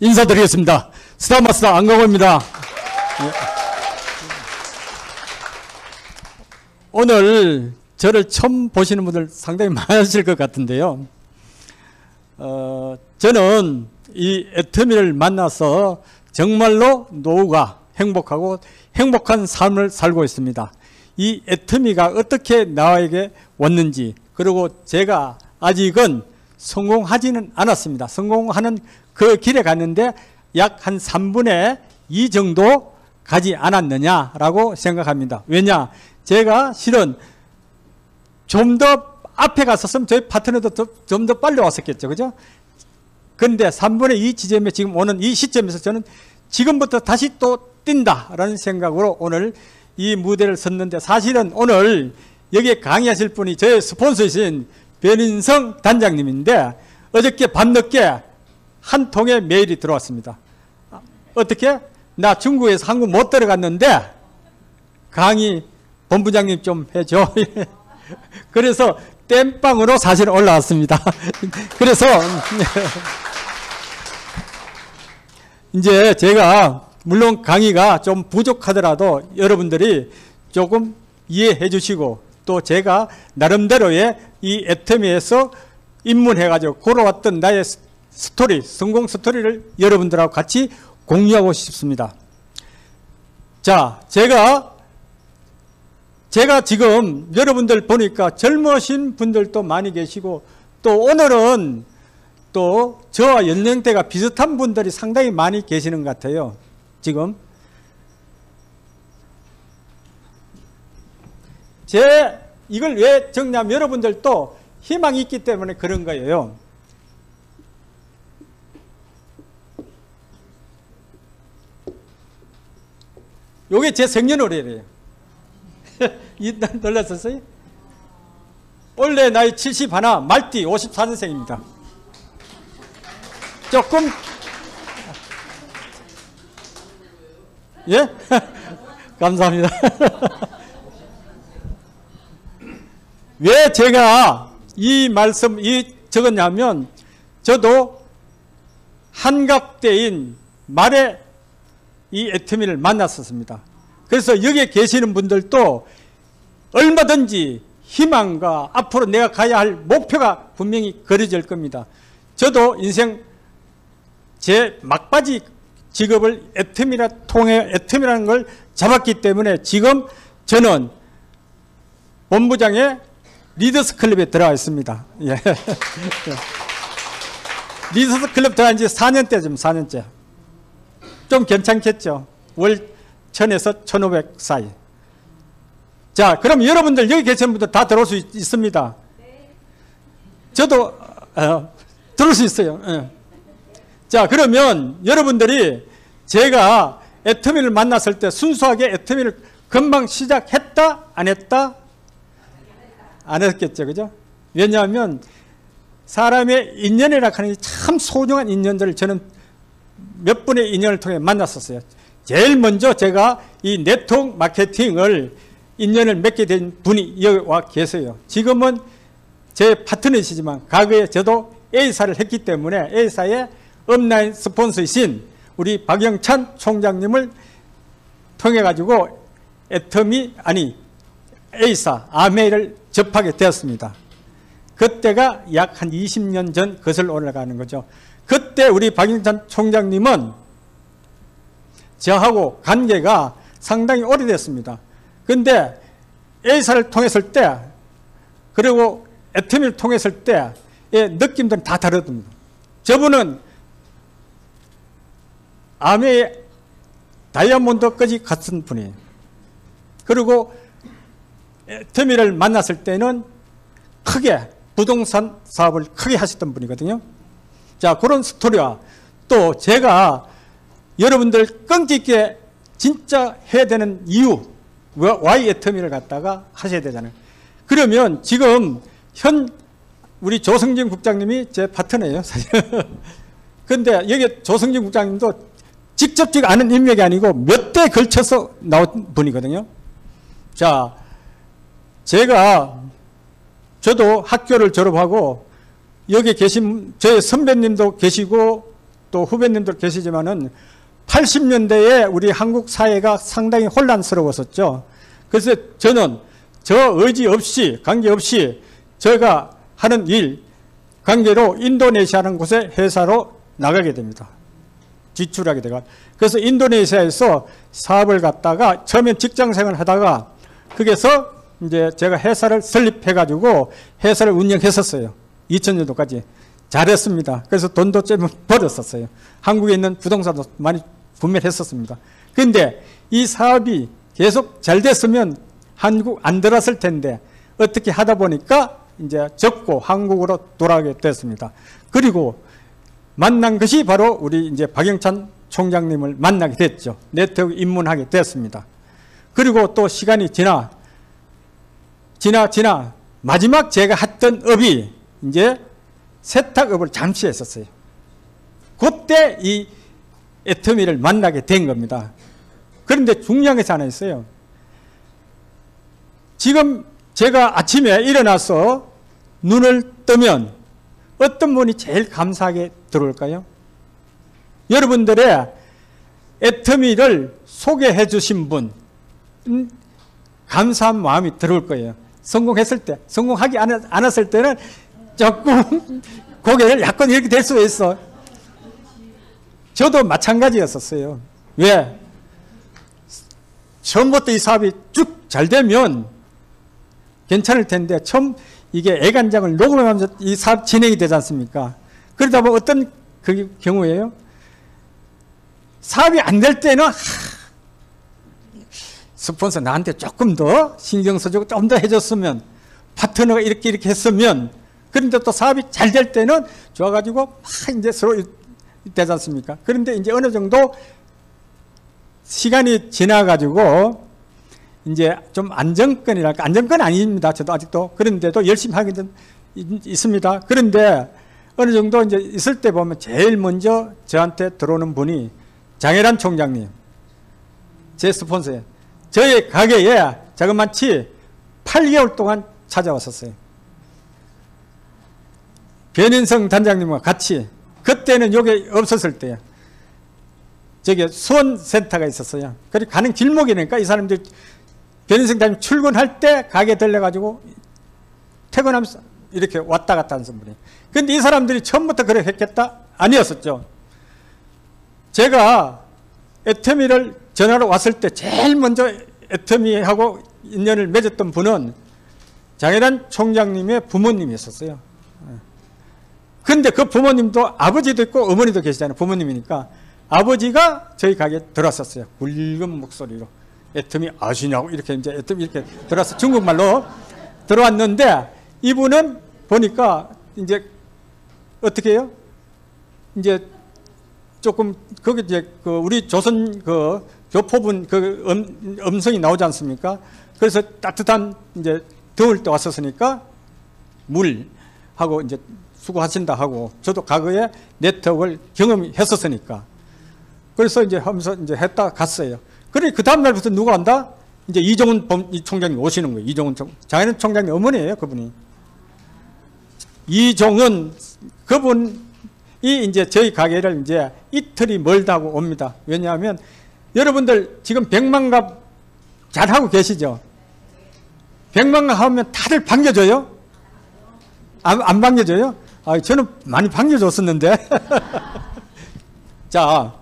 인사드리겠습니다. 스타마스터 안강호입니다. 예. 오늘 저를 처음 보시는 분들 상당히 많으실 것 같은데요. 어, 저는 이 애터미를 만나서 정말로 노후가 행복하고 행복한 삶을 살고 있습니다. 이 애터미가 어떻게 나에게 왔는지 그리고 제가 아직은 성공하지는 않았습니다. 성공하는 그 길에 갔는데 약 한 3분의 2 정도 가지 않았느냐라고 생각합니다. 왜냐? 제가 실은 좀 더 앞에 갔었으면 저희 파트너도 좀 더 빨리 왔었겠죠. 그죠? 그런데 3분의 2 지점에 지금 오는 이 시점에서 저는 지금부터 다시 또 뛴다라는 생각으로 오늘 이 무대를 섰는데 사실은 오늘 여기에 강의하실 분이 저의 스폰서이신 변인성 단장님인데 어저께 밤늦게 한 통의 메일이 들어왔습니다. 어떻게? 나 중국에서 한국 못 들어갔는데 강의 본부장님 좀 해줘. 그래서 땜빵으로 사실 올라왔습니다. 그래서 이제 제가 물론 강의가 좀 부족하더라도 여러분들이 조금 이해해 주시고 또 제가 나름대로의 이 애터미에서 입문해가지고 걸어왔던 나의 스토리, 성공 스토리를 여러분들하고 같이 공유하고 싶습니다. 자, 제가 제가 지금 여러분들 보니까 젊으신 분들도 많이 계시고 또 오늘은 또 저와 연령대가 비슷한 분들이 상당히 많이 계시는 것 같아요. 지금 제 이걸 왜 적냐면 여러분들도 희망이 있기 때문에 그런 거예요. 요게 제 생년월일이에요. 놀랐었어요? 원래 나이 70 하나, 말띠 54년생입니다. 조금 예? 감사합니다. 왜 제가 이 말씀 이 적었냐면 저도 한갑대인 말에 이 애터미를 만났었습니다. 그래서 여기에 계시는 분들도 얼마든지 희망과 앞으로 내가 가야 할 목표가 분명히 그려질 겁니다. 저도 인생 제 막바지 직업을 애터미라 통해 애터미라는 걸 잡았기 때문에 지금 저는 본부장의 리더스 클럽에 들어가 있습니다. 예. 리더스 클럽 들어간 지 4년째 좀 4년째. 좀 괜찮겠죠. 월 1000에서 1500 사이. 자, 그럼 여러분들 여기 계신 분들 다 들어올 수 있, 습니다 저도 어, 들을 수 있어요. 예. 자, 그러면 여러분들이 제가 애터미를 만났을 때 순수하게 애터미를 금방 시작했다? 안 했다? 안 했겠죠. 그죠? 왜냐하면 사람의 인연이라 하는 게참 소중한 인연들을 저는 몇 분의 인연을 통해 만났었어요. 제일 먼저 제가 이 네트워크 마케팅을 인연을 맺게 된 분이 여기 와 계세요. 지금은 제 파트너시지만 과거에 저도 A사를 했기 때문에 A사의 업라인 스폰서이신 우리 박영찬 총장님을 통해 가지고 애터미 아니 A사 아메이를 접하게 되었습니다. 그때가 약 한 20년 전 것을 올라가는 거죠. 그때 우리 박영찬 총장님은 저하고 관계가 상당히 오래됐습니다. 근데 A사를 통했을 때 그리고 애터미를 통했을 때의 느낌들은 다 다르답니다. 저분은 아메의 다이아몬드까지 갔은 분이에요. 그리고 애터미를 만났을 때는 크게 부동산 사업을 크게 하셨던 분이거든요. 자, 그런 스토리와 또 제가 여러분들 끈기 있게 진짜 해야 되는 이유, Y 애터미를 갖다가 하셔야 되잖아요. 그러면 지금 현 우리 조성진 국장님이 제 파트너예요, 사실. 근데 여기 조성진 국장님도 직접적 아는 인맥이 아니고 몇 대 걸쳐서 나온 분이거든요. 자, 제가 저도 학교를 졸업하고 여기 계신 저의 선배님도 계시고 또 후배님들 계시지만은 80년대에 우리 한국 사회가 상당히 혼란스러웠었죠. 그래서 저는 저 의지 없이 관계 없이 제가 하는 일 관계로 인도네시아라는 곳에 회사로 나가게 됩니다. 지출하게 되가. 그래서 인도네시아에서 사업을 갖다가 처음엔 직장 생활을 하다가 거기서 이제 제가 회사를 설립해 가지고 회사를 운영했었어요. 2000년도까지 잘했습니다. 그래서 돈도 좀 벌었었어요. 한국에 있는 부동산도 많이 구매를 했었습니다. 근데 이 사업이 계속 잘 됐으면 한국 안 들었을 텐데 어떻게 하다 보니까 이제 접고 한국으로 돌아가게 됐습니다. 그리고 만난 것이 바로 우리 이제 박영찬 총장님을 만나게 됐죠. 네트워크 입문하게 됐습니다. 그리고 또 시간이 지나 지나 지나 마지막 제가 했던 업이 이제 세탁업을 잠시 했었어요. 그때 이 애터미를 만나게 된 겁니다. 그런데 중요한 것이 하나 있어요. 지금 제가 아침에 일어나서 눈을 뜨면 어떤 분이 제일 감사하게 들어올까요? 여러분들의 애터미를 소개해 주신 분, 음, 감사한 마음이 들어올 거예요. 성공했을 때, 성공하기 않았을 때는 조금 고개를 약간 이렇게 될 수 있어. 저도 마찬가지였었어요. 왜? 처음부터 이 사업이 쭉 잘 되면 괜찮을 텐데 처음 이게 애간장을 녹음하면서 이 사업 진행이 되지 않습니까? 그러다 보면 어떤 그 경우에요? 사업이 안 될 때는 하, 스폰서 나한테 조금 더 신경 써주고 좀 더 해줬으면 파트너가 이렇게 이렇게 했으면 그런데 또 사업이 잘 될 때는 좋아가지고 막 이제 서로 되지 않습니까? 그런데 이제 어느 정도 시간이 지나가지고 이제 좀 안정권이랄까 안정권 아닙니다. 저도 아직도 그런데도 열심히 하게 된 있습니다. 그런데 어느 정도 이제 있을 때 보면 제일 먼저 저한테 들어오는 분이 장혜란 총장님 제 스폰서에 저희 가게에 자그마치 8개월 동안 찾아왔었어요. 변인성 단장님과 같이 그때는 여기 없었을 때요. 저기 수원센터가 있었어요. 그리고 가는 길목이니까 이 사람들 변인성 단장님 출근할 때 가게 들려가지고 퇴근하면서 이렇게 왔다 갔다 하는 분이. 근데 이 사람들이 처음부터 그렇게 했겠다? 아니었었죠. 제가 애터미를 전화로 왔을 때 제일 먼저 애터미하고 인연을 맺었던 분은 장혜란 총장님의 부모님이었어요. 근데 그 부모님도 아버지도 있고 어머니도 계시잖아요. 부모님이니까. 아버지가 저희 가게에 들어왔었어요. 굵은 목소리로. 애터미 아시냐고 이렇게 이제 애터미 이렇게 들어와서 중국말로 들어왔는데 이분은 보니까 이제 어떻게 해요? 이제 조금 거기 이제 그 우리 조선 그 교포분 그 음, 음성이 나오지 않습니까? 그래서 따뜻한 이제 더울 때 왔었으니까 물 하고 이제 수고하신다 하고 저도 과거에 네트워크를 경험했었으니까 그래서 이제 하면서 이제 했다 갔어요. 그래 그 다음 날부터 누가 한다? 이제 이종훈 범, 총장님 오시는 거예요. 이종훈 총, 장애는 총장님 어머니예요, 그분이. 이종은 그분이 이제 저희 가게를 이제 이틀이 멀다고 옵니다. 왜냐하면 여러분들 지금 백만갑 잘하고 계시죠? 백만갑 하면 다들 반겨줘요? 안, 안 반겨줘요? 아, 저는 많이 반겨줬었는데. 자,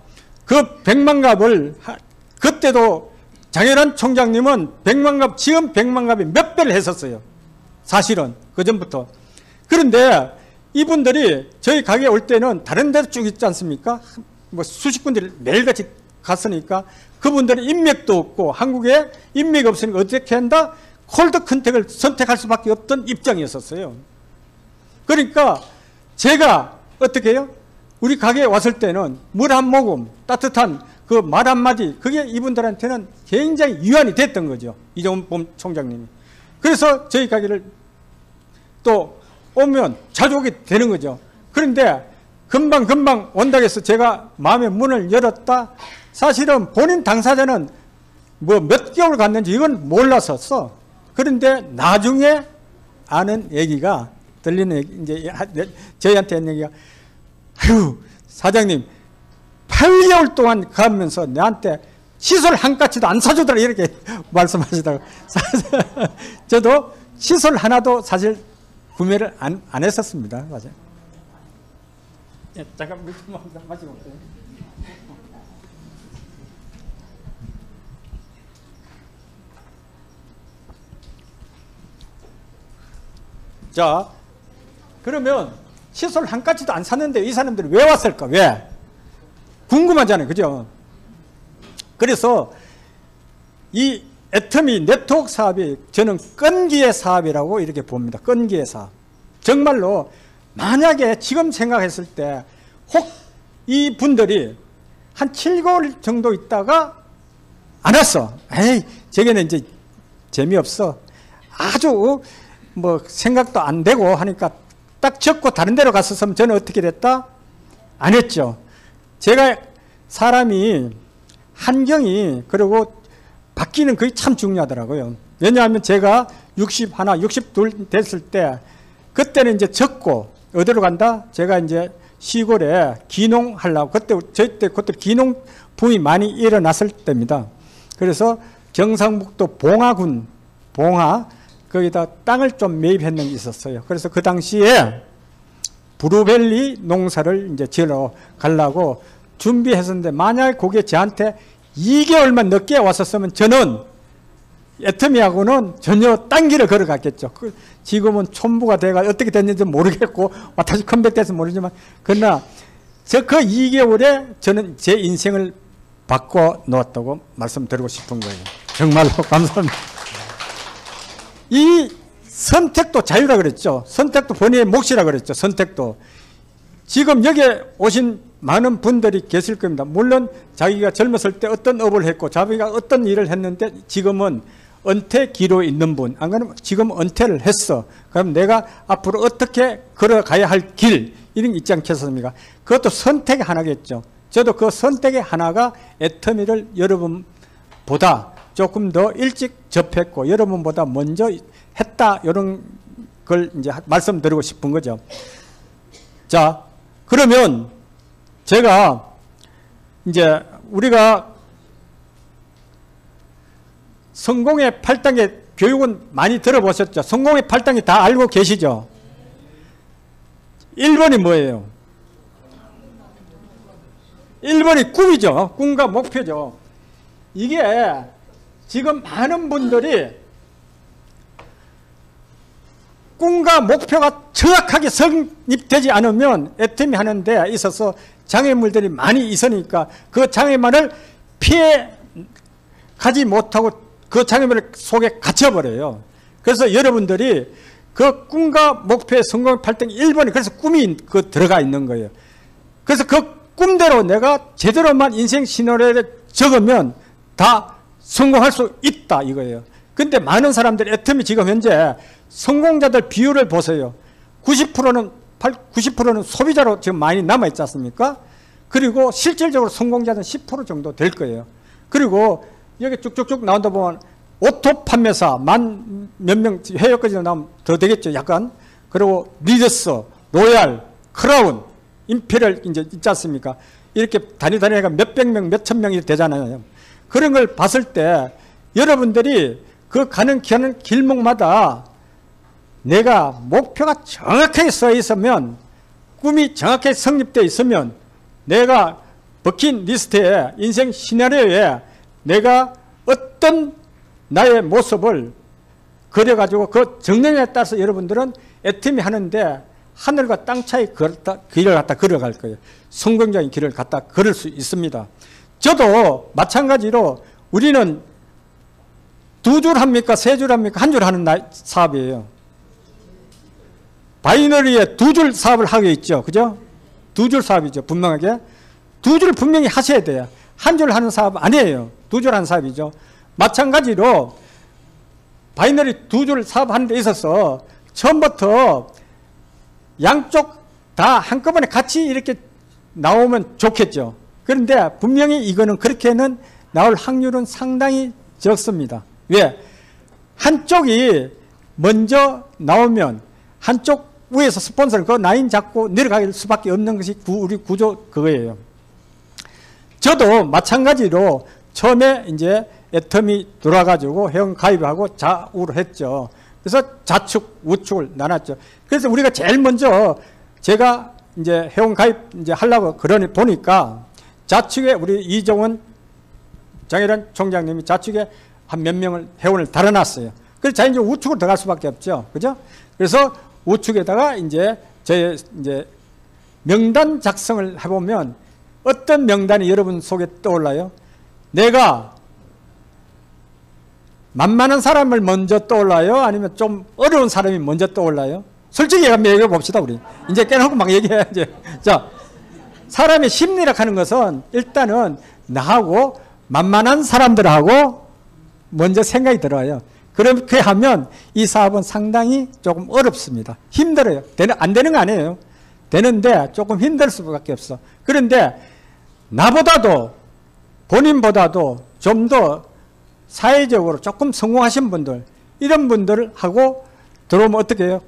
그 백만갑을 그때도 장현환 총장님은 백만갑, 지금 백만갑이 몇 배를 했었어요. 사실은 그 전부터. 그런데 이분들이 저희 가게 올 때는 다른 데도 쭉 있지 않습니까? 뭐 수십 군데 매일같이 갔으니까 그분들은 인맥도 없고 한국에 인맥이 없으니까 어떻게 한다? 콜드 컨택을 선택할 수밖에 없던 입장이었었어요. 그러니까 제가 어떻게 해요? 우리 가게에 왔을 때는 물 한 모금, 따뜻한 그 말 한마디, 그게 이분들한테는 굉장히 유한이 됐던 거죠. 이종범 총장님이. 그래서 저희 가게를 또 오면 자주 오게 되는 거죠. 그런데 금방 금방 온다고 해서 제가 마음의 문을 열었다. 사실은 본인 당사자는 뭐 몇 개월 갔는지 이건 몰랐었어. 그런데 나중에 아는 얘기가 들리는 얘기, 이제 저희한테 한 얘기가 아유 사장님 8개월 동안 가면서 내한테 시설 한 가지도 안 사주더라 이렇게 말씀하시다가 저도 시설 하나도 사실 구매를 안, 안 했었습니다. 맞아요. 예, 잠깐 물좀 마시고 올게요. 자, 그러면 시설 한 가지도 안 샀는데 이 사람들이 왜 왔을까? 왜? 궁금하잖아요. 그죠? 그래서 이 애터미 네트워크 사업이 저는 끈기의 사업이라고 이렇게 봅니다. 끈기의 사업. 정말로 만약에 지금 생각했을 때 혹 이 분들이 한 7개월 정도 있다가 안 왔어. 에이, 저게는 이제 재미없어. 아주 뭐 생각도 안 되고 하니까 딱 적고 다른 데로 갔었으면 저는 어떻게 됐다? 안 했죠. 제가 사람이 환경이 그리고 바뀌는 그게 참 중요하더라고요. 왜냐하면 제가 60 하나, 62 됐을 때 그때는 이제 적고 어디로 간다? 제가 이제 시골에 기농하려고 그때 저희 때 그때 기농 붐이 많이 일어났을 때입니다. 그래서 경상북도 봉화군 봉화 거기다 땅을 좀 매입했는 게 있었어요. 그래서 그 당시에 브루벨리 농사를 이제 지으러 가려고 준비했었는데 만약 그게 저한테 2개월만 늦게 왔었으면 저는 애터미하고는 전혀 딴 길을 걸어갔겠죠. 그 지금은 촌부가 돼가 어떻게 됐는지 모르겠고 다시 컴백돼서 모르지만 그러나 저 그 2개월에 저는 제 인생을 바꿔 놓았다고 말씀드리고 싶은 거예요. 정말로 감사합니다. 이 선택도 자유라 그랬죠. 선택도 본인의 몫이라 그랬죠. 선택도. 지금 여기에 오신 많은 분들이 계실 겁니다. 물론 자기가 젊었을 때 어떤 업을 했고 자기가 어떤 일을 했는데 지금은 은퇴 기로 있는 분, 안 그러면 지금 은퇴를 했어. 그럼 내가 앞으로 어떻게 걸어가야 할 길, 이런 게 있지 않겠습니까? 그것도 선택의 하나겠죠. 저도 그 선택의 하나가 애터미를 여러분보다 조금 더 일찍 접했고 여러분보다 먼저 했다 이런 걸 이제 말씀드리고 싶은 거죠. 자, 그러면 제가 이제 우리가 성공의 8단계 교육은 많이 들어보셨죠? 성공의 8단계 다 알고 계시죠? 1번이 뭐예요? 1번이 꿈이죠. 꿈과 목표죠. 이게 지금 많은 분들이 꿈과 목표가 정확하게 성립되지 않으면 애터미 하는 데 있어서 장애물들이 많이 있으니까 그 장애만을 피해 가지 못하고 그 장애물 속에 갇혀버려요. 그래서 여러분들이 그 꿈과 목표의 성공 8등 1번이 그래서 꿈이 그 들어가 있는 거예요. 그래서 그 꿈대로 내가 제대로만 인생 시나리오를 적으면 다 성공할 수 있다 이거예요. 근데 많은 사람들이 애터미 지금 현재 성공자들 비율을 보세요. 90%는 90%는 소비자로 지금 많이 남아 있지 않습니까? 그리고 실질적으로 성공자는 10% 정도 될 거예요. 그리고 여기 쭉쭉쭉 나온다 보면 오토 판매사 만 몇 명 해외까지 나오면 더 되겠죠. 약간. 그리고 리더스, 로얄, 크라운, 임페리얼 이제 있지 않습니까? 이렇게 단위 단위가 몇백 명, 몇천 명이 되잖아요. 그런 걸 봤을 때 여러분들이 그 가는 길목마다 내가 목표가 정확하게 써 있으면 꿈이 정확하게 성립되어 있으면 내가 버킷 리스트에 인생 시나리오에 내가 어떤 나의 모습을 그려가지고 그 정령에 따라서 여러분들은 애틈이 하는데 하늘과 땅 차이 길을 갖다 걸어갈 거예요. 성공적인 길을 갖다 걸을 수 있습니다. 저도 마찬가지로 우리는 두 줄 합니까? 세 줄 합니까? 한 줄 하는 사업이에요. 바이너리에 두 줄 사업을 하게 있죠. 그죠? 두 줄 사업이죠. 분명하게. 두 줄 분명히 하셔야 돼요. 한 줄 하는 사업 아니에요. 두 줄 하는 사업이죠. 마찬가지로 binary 두 줄 사업하는 데 있어서 처음부터 양쪽 다 한꺼번에 같이 이렇게 나오면 좋겠죠. 그런데 분명히 이거는 그렇게는 나올 확률은 상당히 적습니다. 왜? 한쪽이 먼저 나오면 한쪽 위에서 스폰서는 그 라인 잡고 내려갈 수밖에 없는 것이 우리 구조 그거예요. 저도 마찬가지로 처음에 이제 애텀이 들어와가지고 회원 가입하고 좌우를 했죠. 그래서 좌측, 우측을 나눴죠. 그래서 우리가 제일 먼저 제가 이제 회원 가입 이제 하려고 그러니 보니까 좌측에 우리 이정원 장혜란 총장님이 좌측에 한 몇 명을 회원을 달아놨어요. 그래서 자 이제 우측으로 들어갈 수밖에 없죠. 그죠? 그래서 우측에다가 이제 제 이제 명단 작성을 해보면 어떤 명단이 여러분 속에 떠올라요? 내가 만만한 사람을 먼저 떠올라요? 아니면 좀 어려운 사람이 먼저 떠올라요? 솔직히 얘기해 봅시다, 우리. 이제 깨놓고 막 얘기해야지. 자, 사람의 심리라 하는 것은 일단은 나하고 만만한 사람들하고 먼저 생각이 들어요. 그렇게 하면 이 사업은 상당히 조금 어렵습니다. 힘들어요. 되는, 안 되는 거 아니에요. 되는데 조금 힘들 수밖에 없어. 그런데 나보다도 본인보다도 좀 더 사회적으로 조금 성공하신 분들 이런 분들하고 들어오면 어떻게 해요?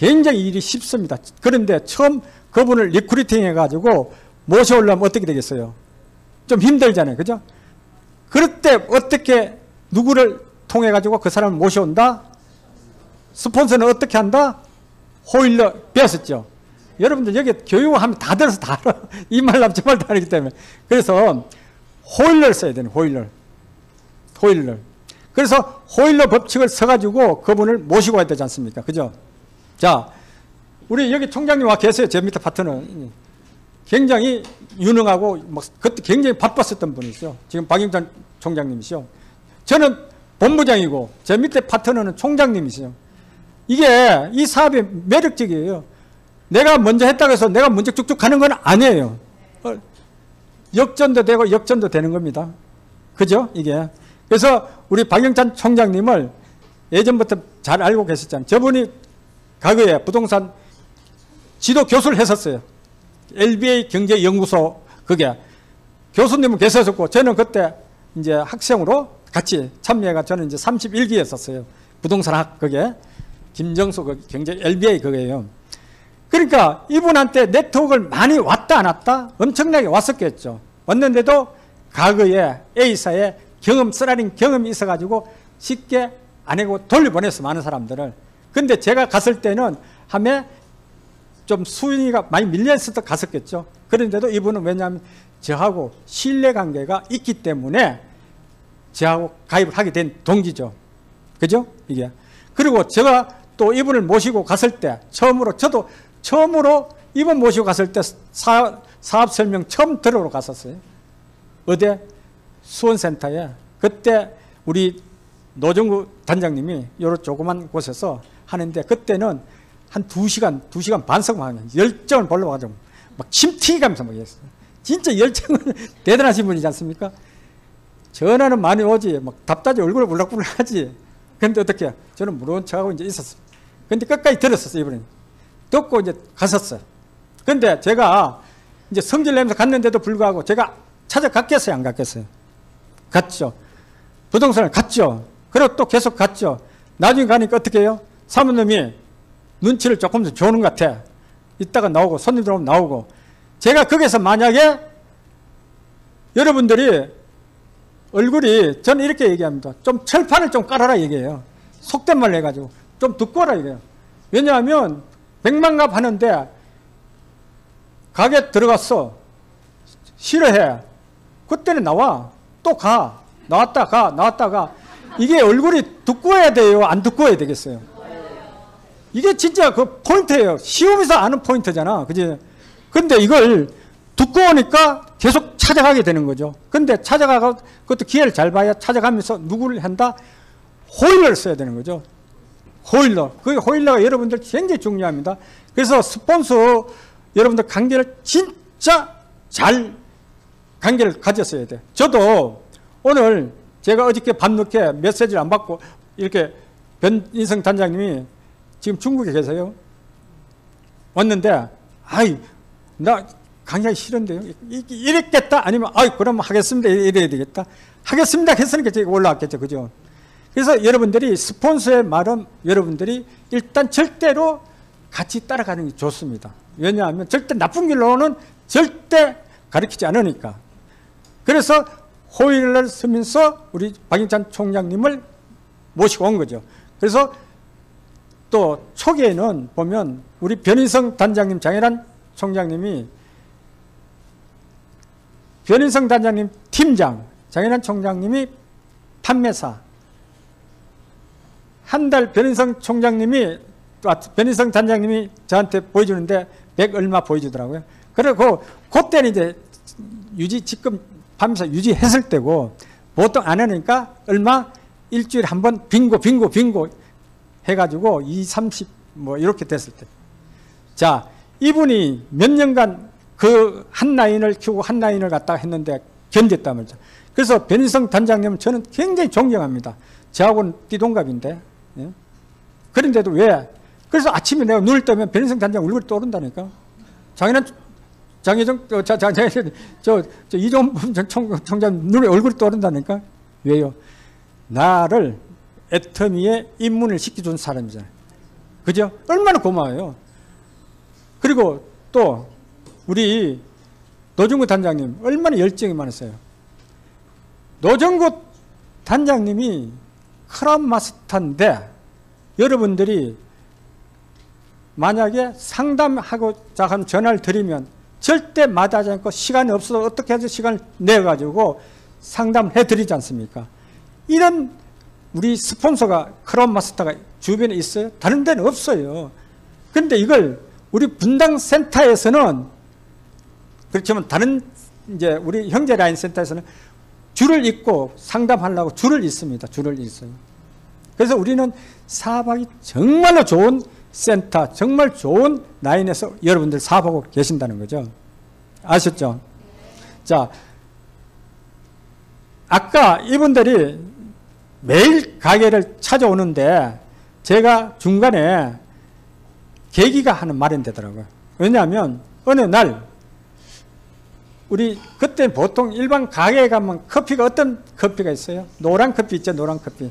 굉장히 일이 쉽습니다. 그런데 처음 그분을 recruiting 해가지고 모셔오려면 어떻게 되겠어요? 좀 힘들잖아요. 그죠? 그럴 때 어떻게 누구를 통해 가지고 그 사람을 모셔온다? 스폰서는 어떻게 한다? 호일러 배웠었죠. 여러분들 여기 교육하면 다 들어서 다 알아. 이말 남지 말다 알기 때문에. 그래서 호일러를 써야 되는 호일러. 호일러. 그래서 호일러 법칙을 써가지고 그분을 모시고 와야 되지 않습니까? 그죠? 자, 우리 여기 총장님 와 계세요. 제 밑에 파트는. 굉장히 유능하고 막 그때 굉장히 바빴었던 분이죠. 지금 박영찬 총장님이시죠. 저는 본부장이고 제 밑에 파트너는 총장님이시죠. 이게 이 사업이 매력적이에요. 내가 먼저 했다고 해서 내가 먼저 쭉쭉 가는 건 아니에요. 어, 역전도 되고 역전도 되는 겁니다. 그죠? 이게. 그래서 우리 박영찬 총장님을 예전부터 잘 알고 계셨잖아요. 저분이 과거에 부동산 지도 교수를 했었어요. LBA 경제연구소 그게 교수님은 계셨었고 저는 그때 이제 학생으로 같이 참여해가 저는 이제 31기였었어요. 부동산 학 그게 김정수 그 경제 LBA 그게요. 그러니까 이분한테 네트워크를 많이 왔다 안 왔다 엄청나게 왔었겠죠. 왔는데도 과거에 A사에 경험 쓰라린 경험이 있어가지고 쉽게 안 하고 돌려보냈어 많은 사람들을. 근데 제가 갔을 때는 함에 좀 수위가 많이 밀려있을 때 갔었겠죠. 그런데도 이분은 왜냐하면 저하고 신뢰관계가 있기 때문에 저하고 가입을 하게 된 동기죠. 그죠? 이게. 그리고 제가 또 이분을 모시고 갔을 때 처음으로 저도 처음으로 이분 모시고 갔을 때 사업, 사업 설명 처음 들으러 갔었어요. 어디? 수원센터에. 그때 우리 노정구 단장님이 여러 조그만 곳에서 하는데 그때는 한 두시간 2시간 반석 하면 열정을 벌러가지고 막 침튀가면서 막 했어요. 진짜 열정은 대단하신 분이지 않습니까? 전화는 많이 오지, 막 답답지 얼굴을 불락불락 하지. 근데 어떻게, 저는 무거운 척하고 이제 있었어요. 근데 끝까지 들었었어요, 이번에. 듣고 이제 갔었어요. 근데 제가 이제 성질 내면서 갔는데도 불구하고 제가 찾아갔겠어요, 안 갔겠어요? 갔죠. 부동산을 갔죠. 그리고 또 계속 갔죠. 나중에 가니까 어떻게 해요? 사모님이 눈치를 조금 더 주는 것 같아. 이따가 나오고, 손님 들어오면 나오고. 제가 거기서 만약에 여러분들이 얼굴이 저는 이렇게 얘기합니다. 좀 철판을 좀 깔아라 얘기해요. 속된 말 해가지고 좀 듣고 라 얘기해요. 왜냐하면 백만갑 하는데 가게 들어갔어. 싫어해. 그때는 나와. 또 가. 나왔다 가. 나왔다 가. 이게 얼굴이 두꺼워야 돼요? 안 두꺼워야 되겠어요? 이게 진짜 그 포인트예요. 쉬우면서 아는 포인트잖아. 그지? 근데 이걸 두꺼우니까 계속 찾아가게 되는 거죠. 근데 찾아가고 그것도 기회를 잘 봐야 찾아가면서 누구를 한다? 호일러를 써야 되는 거죠. 호일러. 그 호일러가 여러분들 굉장히 중요합니다. 그래서 스폰서 여러분들 관계를 진짜 잘 관계를 가졌어야 돼. 저도 오늘 제가 어저께 밤늦게 메시지를 안 받고 이렇게 변인성 단장님이 지금 중국에 계세요. 왔는데, 아이, 나 강의하기 싫은데요. 이랬겠다? 아니면, 아이, 그럼 하겠습니다. 이래야 되겠다. 하겠습니다. 했으니까 올라왔겠죠. 그죠? 그래서 여러분들이 스폰서의 말은 여러분들이 일단 절대로 같이 따라가는 게 좋습니다. 왜냐하면 절대 나쁜 길로는 절대 가르치지 않으니까. 그래서 호의를 쓰면서 우리 박인찬 총장님을 모시고 온 거죠. 그래서 또 초기에는 보면 우리 변인성 단장님, 장혜란 총장님이 변인성 단장님 팀장, 장혜란 총장님이 판매사, 한 달 변인성 총장님이 아, 변인성 단장님이 저한테 보여주는데 100 얼마 보여주더라고요. 그리고 그때는 이제 유지 지금 밤새 유지했을 때고 보통 안 하니까 얼마 일주일에 한 번 빙고 빙고 빙고 해가지고 2, 30 뭐 이렇게 됐을 때. 자 이분이 몇 년간 그 한 라인을 키우고 한 라인을 갖다가 했는데 견뎠단 말이죠. 그래서 변희성 단장님은 저는 굉장히 존경합니다. 저하고는 띠동갑인데. 예? 그런데도 왜? 그래서 아침에 내가 눈을 뜨면 변희성 단장 얼굴이 떠오른다니까. 장인은 장혜정, 저, 자, 자, 자, 저, 저 이종 총, 총장 눈에 얼굴이 떠오른다니까? 왜요? 나를 애터미에 입문을 시켜준 사람이잖아요. 그죠? 얼마나 고마워요. 그리고 또, 우리 노정구 단장님, 얼마나 열정이 많으세요. 노정구 단장님이 크람 마스터인데, 여러분들이 만약에 상담하고자 하는 전화를 드리면 절대 마다하지 않고 시간이 없어도 어떻게 해서 시간을 내가지고 상담해 드리지 않습니까? 이런 우리 스폰서가 크라운 마스터가 주변에 있어요? 다른 데는 없어요. 근데 이걸 우리 분당 센터에서는 그렇지만 다른 이제 우리 형제 라인 센터에서는 줄을 잇고 상담하려고 줄을 잇습니다. 줄을 잇어요. 그래서 우리는 사업하기 정말로 좋은 센터, 정말 좋은 라인에서 여러분들 사업하고 계신다는 거죠. 아셨죠? 자, 아까 이분들이 매일 가게를 찾아오는데 제가 중간에 계기가 하는 마련되더라고요. 왜냐하면 어느 날 우리 그때 보통 일반 가게에 가면 커피가 어떤 커피가 있어요? 노란 커피 있죠, 노란 커피.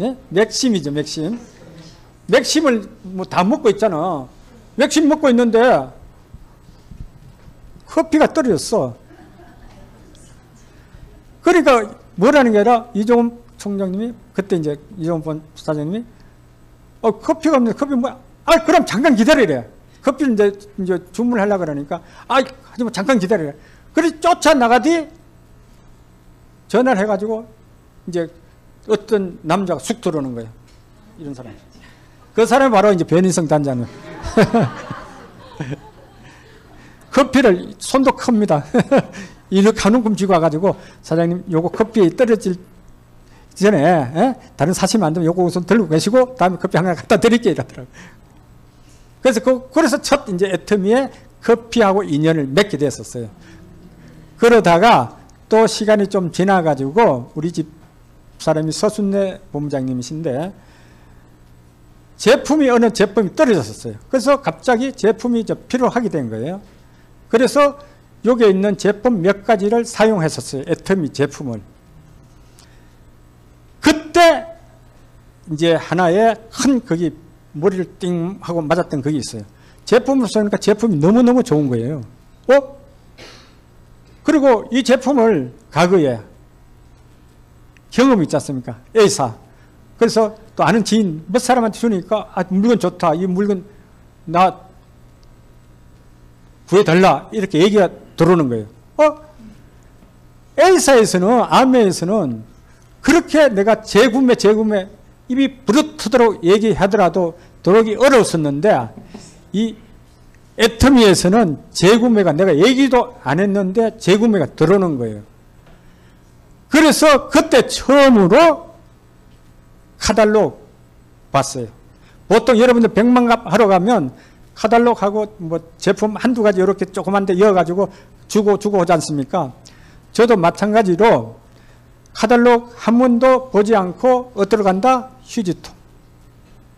예? 맥심이죠, 맥심. 맥심을 뭐 다 먹고 있잖아. 맥심 먹고 있는데 커피가 떨어졌어. 그러니까 뭐라는 게 아니라 이종훈 총장님이 그때 이제 이종훈 사장님이 어 커피가 없네 커피 뭐야? 아 그럼 잠깐 기다리래. 커피를 이제 이제 주문하려 그러니까 아 하지만 잠깐 기다리래. 그래 쫓아 나가디 전화를 해가지고 이제 어떤 남자가 쑥 들어오는 거예요. 이런 사람. 그 사람이 바로 이제 변인성 단장은. 커피를 손도 큽니다. 이렇게 한 움큼 쥐고 와가지고 사장님 요거 커피 떨어질 전에 에? 다른 사시면 안 되면 요거 우선 들고 계시고 다음에 커피 하나 갖다 드릴게요 이러더라고요. 그래서 그, 그래서 첫 이제 애터미에 커피하고 인연을 맺게 됐었어요. 그러다가 또 시간이 좀 지나가지고 우리 집 사람이 서순례 본부장님이신데 제품이 어느 제품이 떨어졌었어요. 그래서 갑자기 제품이 필요하게 된 거예요. 그래서 여기에 있는 제품 몇 가지를 사용했었어요. 애터미 제품을. 그때 이제 하나의 큰 거기 머리를 띵 하고 맞았던 그게 있어요. 제품을 쓰니까 제품이 너무너무 좋은 거예요. 어? 그리고 이 제품을 과거에 경험이 있지 않습니까? A사. 그래서 또 아는 지인 몇 사람한테 주니까 아, 물건 좋다. 이 물건 나 구해달라. 이렇게 얘기가 들어오는 거예요. 어? A사에서는, 아메에서는 그렇게 내가 재구매, 재구매 입이 부르트도록 얘기하더라도 들어오기 어려웠었는데 이 애터미에서는 재구매가 내가 얘기도 안 했는데 재구매가 들어오는 거예요. 그래서 그때 처음으로 카달록 봤어요. 보통 여러분들 백만갑 하러 가면 카달록하고 뭐 제품 한두 가지 이렇게 조그만 데 이어가지고 주고 주고 오지 않습니까? 저도 마찬가지로 카달록 한 번도 보지 않고 어디로 간다? 휴지통.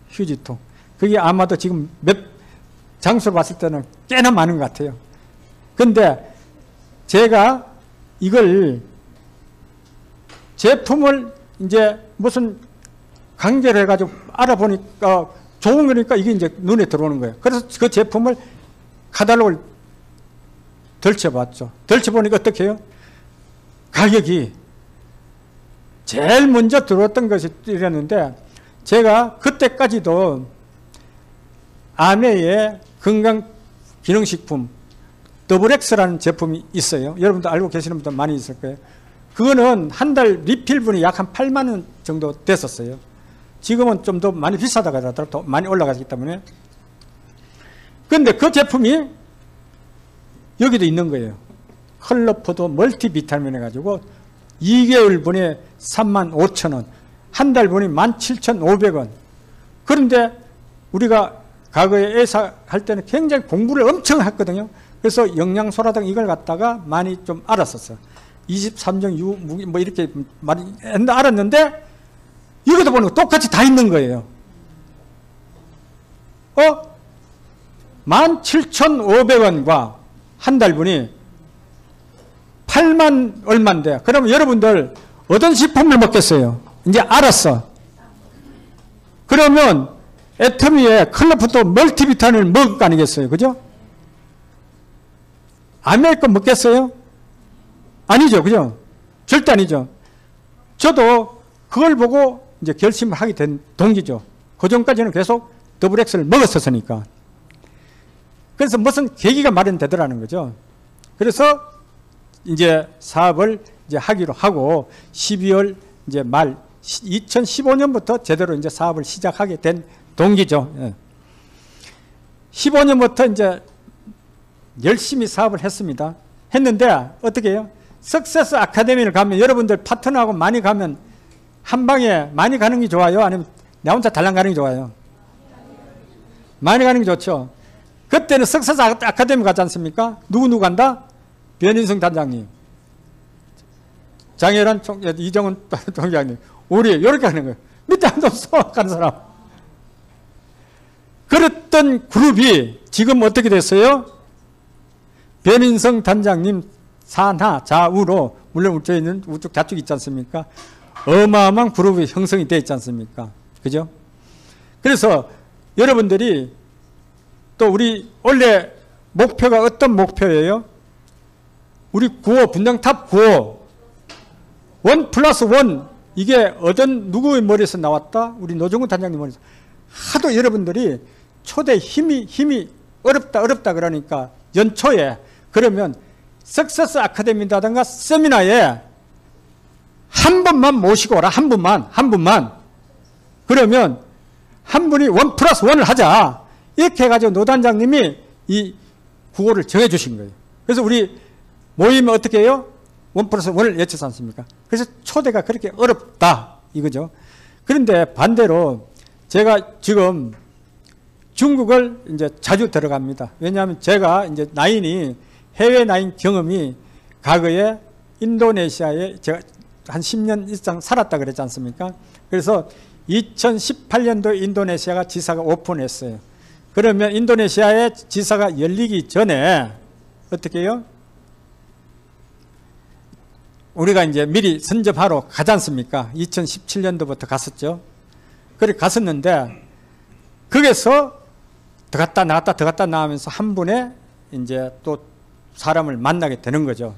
휴지통. 그게 아마도 지금 몇 장소를 봤을 때는 꽤나 많은 것 같아요. 근데 제가 이걸 제품을 이제 무슨 강제를 해가지고 알아보니까 좋은 거니까 이게 이제 눈에 들어오는 거예요. 그래서 그 제품을 카달록을 덜쳐봤죠. 덜쳐보니까 어떻게 해요? 가격이 제일 먼저 들어왔던 것이 이랬는데 제가 그때까지도 아메의 건강 기능식품 더블엑스라는 제품이 있어요. 여러분도 알고 계시는 분들 많이 있을 거예요. 그거는 한 달 리필분이 약 한 8만 원 정도 됐었어요. 지금은 좀 더 많이 비싸다고 하더라도 더 많이 올라가기 때문에. 그런데 그 제품이 여기도 있는 거예요. 컬러포도 멀티비타민 해가지고 2개월 분에 3만 5천 원, 한 달 분이 17,500원. 그런데 우리가 과거에 애사 할 때는 굉장히 공부를 엄청 했거든요. 그래서 영양소라든가 이걸 갖다가 많이 좀 알았었어. 23정 유, 뭐 이렇게 많이 알았는데 이것도 보니까 똑같이 다 있는 거예요. 어? 17,500원과 한 달분이 8만 얼마인데 그러면 여러분들 어떤 식품을 먹겠어요? 이제 알았어. 그러면 애터미의 컬러푸드 멀티비타민을 먹을 거 아니겠어요? 그죠? 암웨이 꺼 먹겠어요? 아니죠. 그죠? 절대 아니죠. 저도 그걸 보고 이제 결심을 하게 된 동기죠. 그 전까지는 계속 Double X를 먹었었으니까. 그래서 무슨 계기가 마련되더라는 거죠. 그래서 이제 사업을 이제 하기로 하고 12월 이제 말 2015년부터 제대로 이제 사업을 시작하게 된 동기죠. 15년부터 예. 이제 열심히 사업을 했습니다. 했는데 어떻게 해요? Success Academy를 가면 여러분들 파트너하고 많이 가면 한 방에 많이 가는 게 좋아요? 아니면 나 혼자 달랑 가는 게 좋아요? 많이 가는 게 좋죠. 그때는 석세스 아카데미 가지 않습니까? 누구누구 간다? 변인성 단장님, 장혜란 총, 이정은 총장님, 우리 이렇게 하는 거예요. 밑에 한 없어 가는 사람. 그랬던 그룹이 지금 어떻게 됐어요? 변인성 단장님 산하 좌우로 물론 우측에 있는 우측 좌측 있지 않습니까? 어마어마한 그룹이 형성이 되어 있지 않습니까? 그죠? 그래서 여러분들이 또 우리 원래 목표가 어떤 목표예요? 우리 구호 분당탑 구호. 원 플러스 원. 이게 어떤 누구의 머리에서 나왔다? 우리 노정훈 단장님 머리에서. 하도 여러분들이 초대 힘이 힘이 어렵다 어렵다 그러니까 연초에 그러면 Success Academy라든가 세미나에 한 분만 모시고 오라 한 분만 한 분만. 그러면 한 분이 one plus one을 하자. 이렇게 해가지고 노 단장님이 이 구호를 정해 주신 거예요. 그래서 우리 모임을 어떻게 해요? one plus one을 외치지 않습니까? 그래서 초대가 그렇게 어렵다 이거죠. 그런데 반대로 제가 지금 중국을 이제 자주 들어갑니다. 왜냐하면 제가 이제 나인이 해외 나인 경험이 과거에 인도네시아에 제가 한 10년 이상 살았다 그랬지 않습니까? 그래서 2018년도 인도네시아가 지사가 오픈했어요. 그러면 인도네시아의 지사가 열리기 전에 어떻게 해요? 우리가 이제 미리 선접하러 가지 않습니까? 2017년도부터 갔었죠. 그래 갔었는데 거기서 들어갔다 나갔다 들어갔다 나오면서 한 분의 이제 또 사람을 만나게 되는 거죠.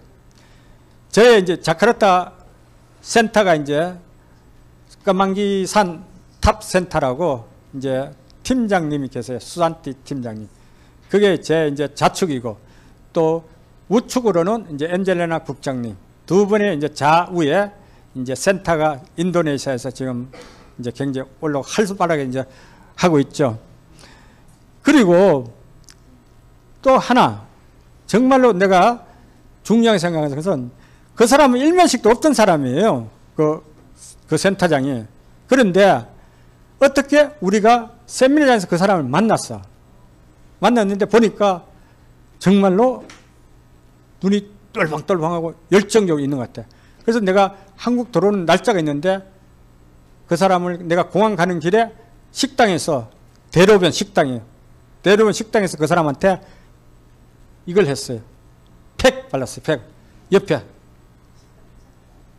저의 이제 자카르타 센터가 이제 끄망기산 top 센터라고 이제 팀장님이 계세요. 수산티 팀장님. 그게 제 이제 좌측이고 또 우측으로는 이제 엔젤레나 국장님. 두 분의 이제 좌우에 이제 센터가 인도네시아에서 지금 이제 굉장히 올라 활발하게 이제 하고 있죠. 그리고 또 하나 정말로 내가 중요하게 생각하는 것은 그 사람은 일면식도 없던 사람이에요. 그, 그 센터장이. 그런데 어떻게 우리가 세미나장에서 그 사람을 만났어. 만났는데 보니까 정말로 눈이 똘방똘방하고 열정적으로 있는 것 같아. 그래서 내가 한국 들어오는 날짜가 있는데 그 사람을 내가 공항 가는 길에 식당에서 대로변 식당이에요. 대로변 식당에서 그 사람한테 이걸 했어요. 팩 발랐어요. 팩. 옆에.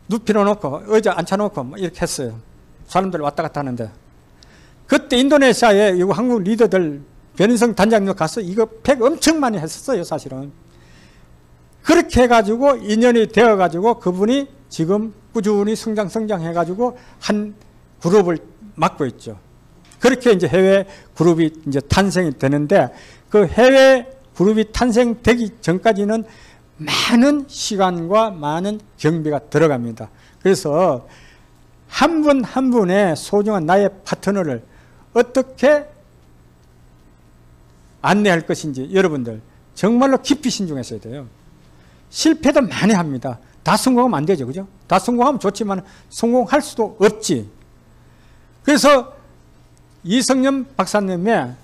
눕히려 놓고 의자 앉혀놓고 뭐 이렇게 했어요. 사람들 왔다 갔다 하는데. 그때 인도네시아에 이 한국 리더들 변인성 단장님 가서 이거 팩 엄청 많이 했었어요. 사실은. 그렇게 해가지고 인연이 되어가지고 그분이 지금 꾸준히 성장 성장해가지고 한 그룹을 맡고 있죠. 그렇게 이제 해외 그룹이 이제 탄생이 되는데 그 해외 그룹이 탄생되기 전까지는 많은 시간과 많은 경비가 들어갑니다. 그래서 한 분한 분의 소중한 나의 파트너를 어떻게 안내할 것인지 여러분들 정말로 깊이 신중했어야 돼요. 실패도 많이 합니다. 다 성공하면 안 되죠. 그죠? 다 성공하면 좋지만 성공할 수도 없지. 그래서 이성년 박사님의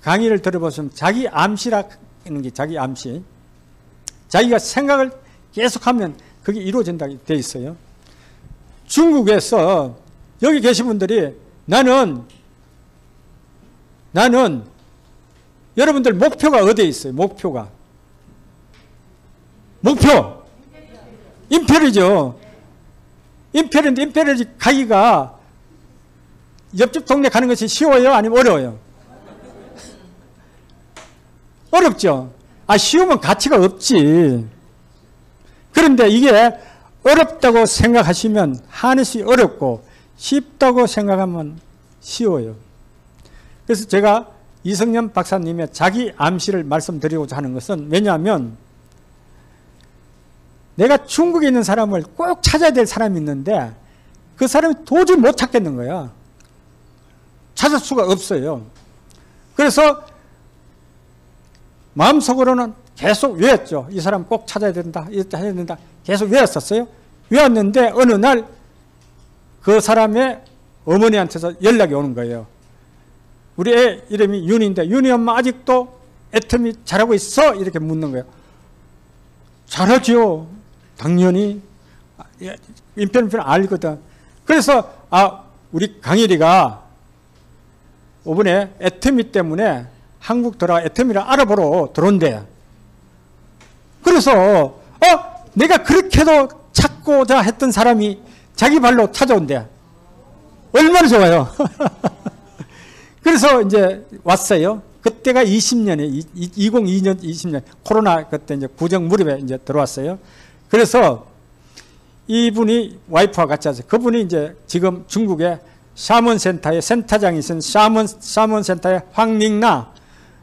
강의를 들어보시면 자기 암시라는 게 자기 암시. 자기가 생각을 계속하면 그게 이루어진다고 돼 있어요. 중국에서 여기 계신 분들이 나는 나는 여러분들 목표가 어디에 있어요? 목표가 목표 임페리죠. 임페리인데 임페리 가기가 옆집 동네 가는 것이 쉬워요? 아니면 어려워요? 어렵죠. 아 쉬우면 가치가 없지. 그런데 이게 어렵다고 생각하시면 하늘이 어렵고 쉽다고 생각하면 쉬워요. 그래서 제가 이성년 박사님의 자기 암시를 말씀드리고자 하는 것은 왜냐하면 내가 중국에 있는 사람을 꼭 찾아야 될 사람이 있는데 그 사람이 도저히 못 찾겠는 거야. 찾을 수가 없어요. 그래서 마음속으로는 계속 외웠죠. 이 사람 꼭 찾아야 된다. 해야 된다. 계속 외웠었어요. 외웠는데 어느 날 그 사람의 어머니한테서 연락이 오는 거예요. 우리 애 이름이 윤인데 윤이 엄마 아직도 애터미 잘하고 있어? 이렇게 묻는 거예요. 잘하죠. 당연히 인편편 알거든. 그래서 아 우리 강일이가 이번에 애터미 때문에 한국 들어가 애터미를 알아보러 들어온대. 그래서 어 내가 그렇게도 찾고자 했던 사람이 자기 발로 찾아온대. 얼마나 좋아요. 그래서 이제 왔어요. 그때가 20년에 2002년 20년 코로나 그때 이제 구정 무렵에 이제 들어왔어요. 그래서 이분이 와이프와 같이 왔어요. 그분이 이제 지금 중국의 샤먼 센터의 센터장이신 샤먼 샤먼 센터의 황링나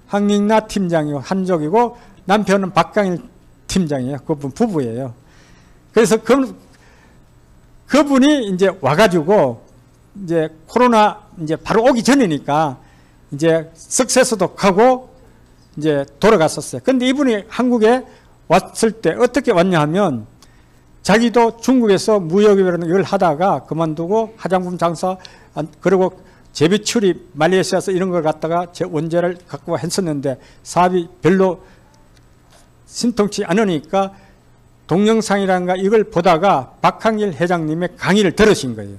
황링나 팀장이고 한족이고 남편은 박강일 팀장이에요. 그분 부부예요. 그래서 그 그분이 이제 와가지고 이제 코로나 이제 바로 오기 전이니까 이제 석세서도 가고 이제 돌아갔었어요. 근데 이분이 한국에 왔을 때 어떻게 왔냐 하면 자기도 중국에서 무역이라는 걸 하다가 그만두고 화장품 장사 그리고 제비 출입 말레이시아에서 이런 걸 갖다가 제 원재를 갖고 했었는데 사업이 별로 신통치 않으니까 동영상이란가 이걸 보다가 박항일 회장님의 강의를 들으신 거예요.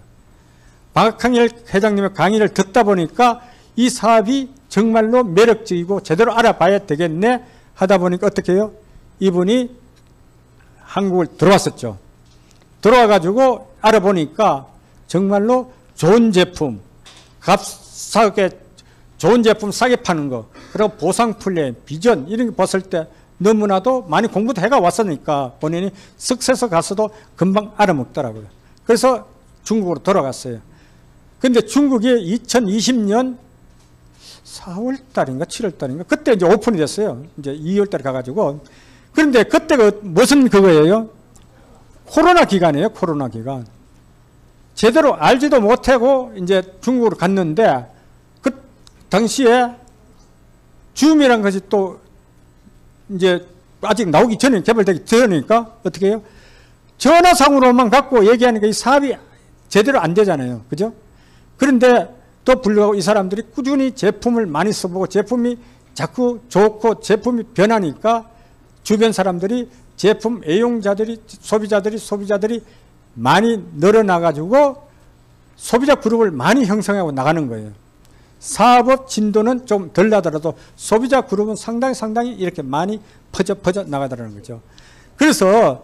박항일 회장님의 강의를 듣다 보니까 이 사업이 정말로 매력적이고 제대로 알아봐야 되겠네 하다 보니까 어떻게 해요? 이분이 한국을 들어왔었죠. 들어와 가지고 알아보니까 정말로 좋은 제품, 값싸게 좋은 제품 싸게 파는 거, 그리고 보상 플랜, 비전 이런 거 봤을 때 너무나도 많이 공부도 해가 왔으니까 본인이 석세서 가서도 금방 알아먹더라고요. 그래서 중국으로 돌아갔어요. 근데 중국이 2020년 4월 달인가 7월 달인가 그때 이제 오픈이 됐어요. 이제 2월 달에 가가지고 그런데 그때가 무슨 그거예요? 코로나 기간이에요. 코로나 기간. 제대로 알지도 못하고 이제 중국으로 갔는데 그 당시에 줌이란 것이 또 이제 아직 나오기 전에 개발되기 전이니까 어떻게 해요? 전화상으로만 갖고 얘기하니까 이 사업이 제대로 안 되잖아요. 그죠? 그런데 또 불구하고 이 사람들이 꾸준히 제품을 많이 써보고 제품이 자꾸 좋고 제품이 변하니까 주변 사람들이 제품 애용자들이 소비자들이 소비자들이 많이 늘어나가지고 소비자 그룹을 많이 형성하고 나가는 거예요. 사업 진도는 좀 덜 나더라도 소비자 그룹은 상당히 상당히 이렇게 많이 퍼져 퍼져 나가더라는 거죠. 그래서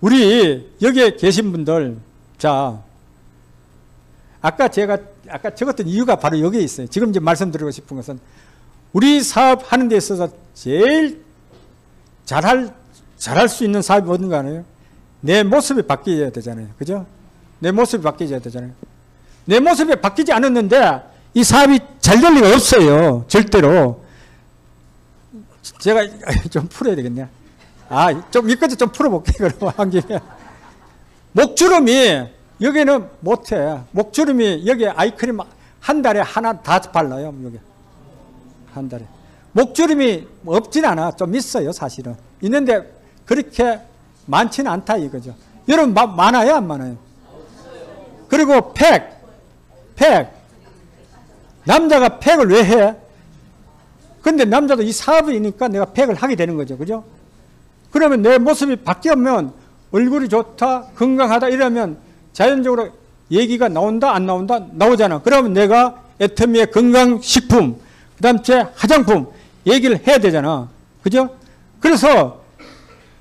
우리 여기에 계신 분들 자 아까 제가 아까 적었던 이유가 바로 여기에 있어요. 지금 이제 말씀드리고 싶은 것은 우리 사업하는 데 있어서 제일 잘할 잘할 수 있는 사업이 어딘가 아니에요? 내 모습이 바뀌어야 되잖아요. 그죠? 내 모습이 바뀌어야 되잖아요. 내 모습이 바뀌지 않았는데 이 사업이 잘 될 리가 없어요. 절대로. 제가 좀 풀어야 되겠네. 아, 좀 이까지 좀 풀어볼게. 그럼 한 김에. 목주름이 여기는 못해. 목주름이 여기 아이크림 한 달에 하나 다 발라요. 여기 한 달에. 목주름이 없진 않아. 좀 있어요, 사실은. 있는데 그렇게 많지는 않다 이거죠. 여러분 마, 많아요, 안 많아요? 그리고 팩, 팩. 남자가 팩을 왜 해? 근데 남자도 이 사업이니까 내가 팩을 하게 되는 거죠. 그죠? 그러면 내 모습이 바뀌면 얼굴이 좋다, 건강하다 이러면 자연적으로 얘기가 나온다, 안 나온다? 나오잖아. 그러면 내가 애터미의 건강식품, 그 다음 제 화장품 얘기를 해야 되잖아. 그죠? 그래서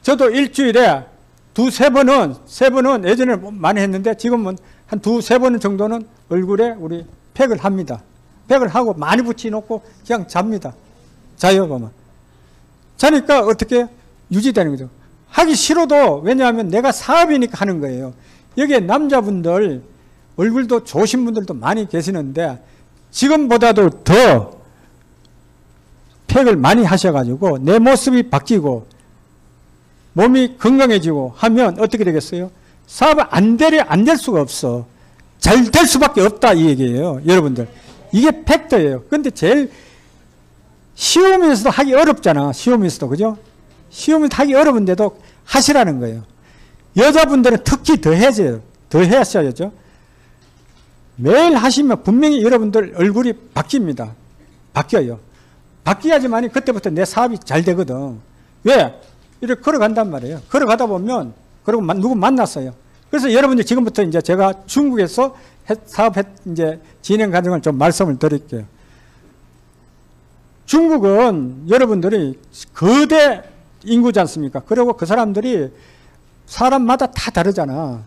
저도 일주일에 두세 번은, 세 번은 예전에 많이 했는데 지금은 한 두세 번 정도는 얼굴에 우리 팩을 합니다. 팩을 하고 많이 붙여놓고 그냥 잡니다. 보면. 자니까 어떻게 유지되는 거죠. 하기 싫어도 왜냐하면 내가 사업이니까 하는 거예요. 여기에 남자분들 얼굴도 좋으신 분들도 많이 계시는데 지금보다도 더 팩을 많이 하셔가지고 내 모습이 바뀌고 몸이 건강해지고 하면 어떻게 되겠어요? 사업이 안 되려 안 될 수가 없어. 잘 될 수밖에 없다 이 얘기예요. 여러분들. 이게 팩트예요. 근데 제일 시험에서도 하기 어렵잖아. 시험에서도 그죠? 시험에서 하기 어려운데도 하시라는 거예요. 여자분들은 특히 더 해야죠. 더 하셔야죠. 매일 하시면 분명히 여러분들 얼굴이 바뀝니다. 바뀌어요. 바뀌어야지만 그때부터 내 사업이 잘 되거든. 왜? 이렇게 걸어간단 말이에요. 걸어가다 보면, 그리고 누구 만났어요. 그래서 여러분들 지금부터 이제 제가 중국에서 사업 이제 진행 과정을 좀 말씀을 드릴게요. 중국은 여러분들이 거대 인구지 않습니까? 그리고 그 사람들이 사람마다 다 다르잖아.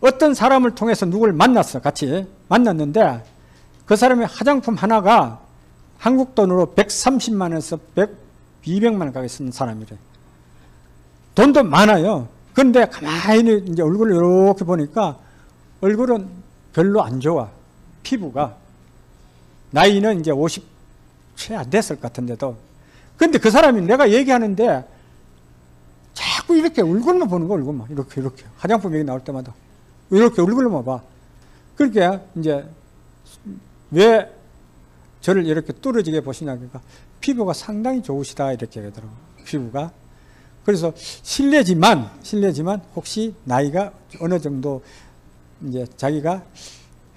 어떤 사람을 통해서 누굴 만났어, 같이. 만났는데 그 사람의 화장품 하나가 한국 돈으로 130만원에서 100, 200만 원 가게 쓰는 사람이래. 돈도 많아요. 그런데 가만히 이제 얼굴을 이렇게 보니까 얼굴은 별로 안 좋아. 피부가. 나이는 이제 50 채 안 됐을 것 같은데도. 근데 그 사람이 내가 얘기하는데 자꾸 이렇게 얼굴만 보는 거, 얼굴만. 이렇게, 이렇게. 화장품 얘기 나올 때마다. 이렇게 얼굴만 봐. 그렇게 이제 왜 저를 이렇게 뚫어지게 보시냐. 그러니까 피부가 상당히 좋으시다. 이렇게 하더라고 피부가. 그래서 실례지만, 실례지만 혹시 나이가 어느 정도 이제 자기가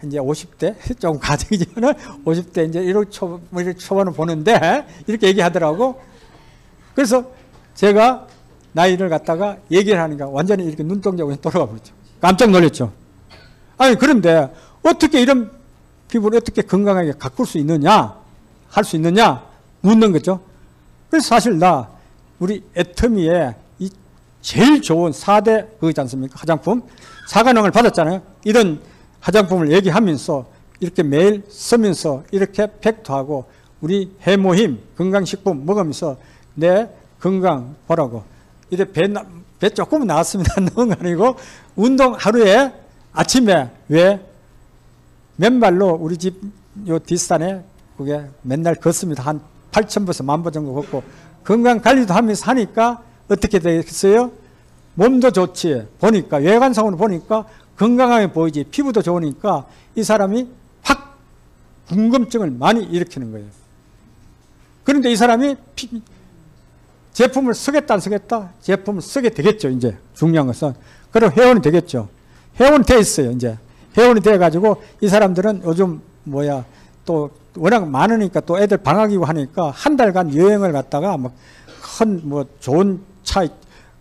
이제 50대 좀 가정이지만 50대 이제 이렇게 초, 뭐 이렇게 초반을 보는데 이렇게 얘기하더라고. 그래서 제가 나이를 갖다가 얘기를 하니까 완전히 이렇게 눈동자가 돌아가 버렸죠. 깜짝 놀랐죠. 아니 그런데 어떻게 이런 피부를 어떻게 건강하게 가꿀 수 있느냐, 할 수 있느냐 묻는 거죠. 그래서 사실 나 우리 애터미에 이 제일 좋은 4대 그거지 않습니까? 화장품 사과능을 받았잖아요. 이런 화장품을 얘기하면서 이렇게 매일 쓰면서 이렇게 팩트하고 우리 해모힘 건강식품 먹으면서 내 건강 보라고 이래 배, 배 조금 나왔습니다. 거 아니고 운동 하루에 아침에 왜 맨발로 우리 집 요 뒷산에 그게 맨날 걷습니다. 한 8천보에서 만보 정도 걷고 건강 관리도 하면서 하니까 어떻게 되겠어요? 몸도 좋지. 보니까 외관상으로 보니까 건강하게 보이지 피부도 좋으니까 이 사람이 확 궁금증을 많이 일으키는 거예요. 그런데 이 사람이 피, 제품을 쓰겠다 안 쓰겠다? 제품을 쓰게 되겠죠 이제 중요한 것은 그럼 회원이 되겠죠. 회원이 돼 있어요 이제 회원이 돼 가지고 이 사람들은 요즘 뭐야 또 워낙 많으니까 또 애들 방학이고 하니까 한 달간 여행을 갔다가 막 큰 뭐 좋은 차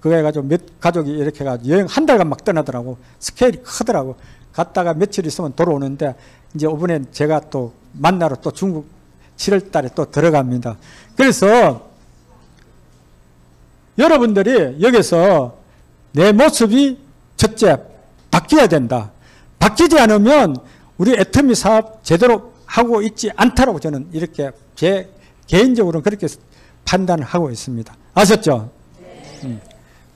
그거 해가지고 몇 가족이 이렇게 가지고 여행 한 달간 막 떠나더라고. 스케일이 크더라고. 갔다가 며칠 있으면 돌아오는데 이제 이번에 제가 또 만나러 또 중국 7월 달에 또 들어갑니다. 그래서 여러분들이 여기서 내 모습이 첫째 바뀌어야 된다. 바뀌지 않으면 우리 애터미 사업 제대로 하고 있지 않다라고 저는 이렇게 제 개인적으로는 그렇게 판단을 하고 있습니다. 아셨죠? 음.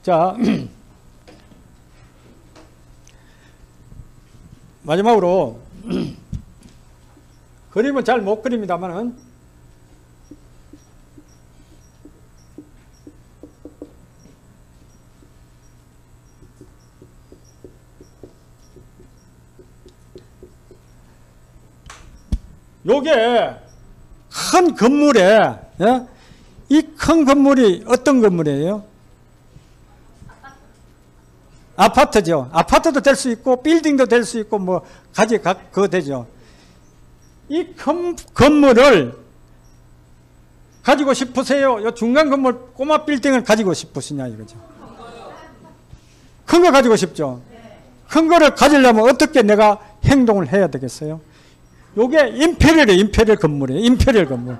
자, 마지막으로 그림은 잘 못 그립니다만은 요게 큰 건물에 예? 이큰 건물이 어떤 건물이에요? 아파트죠. 아파트도 될 수 있고 빌딩도 될 수 있고 뭐 가지 각 그거 되죠. 이 건, 건물을 가지고 싶으세요? 요 중간 건물 꼬마 빌딩을 가지고 싶으시냐 이거죠. 큰 거 가지고 싶죠. 큰 거를 가지려면 어떻게 내가 행동을 해야 되겠어요? 요게 Imperial이에요. Imperial 건물이에요. Imperial 건물.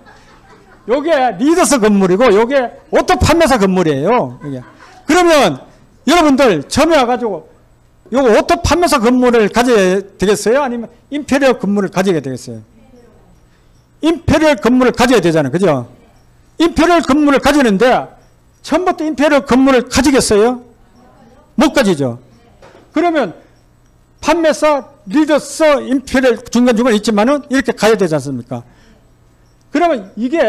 요게 Leaders 건물이고 요게 auto 판매사 건물이에요. 이게. 그러면 여러분들 처음에 와가지고 요거 auto 판매사 건물을 가져야 되겠어요? 아니면 Imperial 건물을 가져야 되겠어요? Imperial 건물을 가져야 되잖아요. 그죠? Imperial 건물을 가지는데 처음부터 Imperial 건물을 가지겠어요? 못 가지죠. 그러면 판매사, Leaders, Imperial 중간중간 있지만은 이렇게 가야 되지 않습니까? 그러면 이게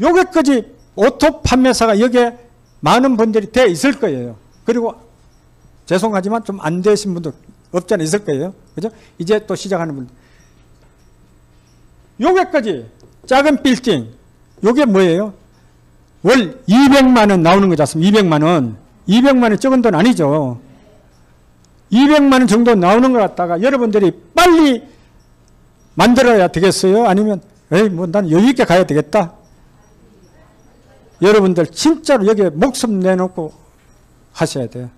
여기까지 auto 판매사가 여기에 많은 분들이 돼 있을 거예요. 그리고 죄송하지만 좀 안 되신 분도 없지 않아 있을 거예요. 그죠? 이제 또 시작하는 분. 요게까지 작은 빌딩. 요게 뭐예요? 월 200만 원 나오는 거지 않습니까? 200만 원. 200만 원 적은 돈 아니죠. 200만 원 정도 나오는 것 같다가 여러분들이 빨리 만들어야 되겠어요? 아니면 에이 뭐 난 여유 있게 가야 되겠다. 여러분들 진짜로 여기에 목숨 내놓고 하셔야 돼요.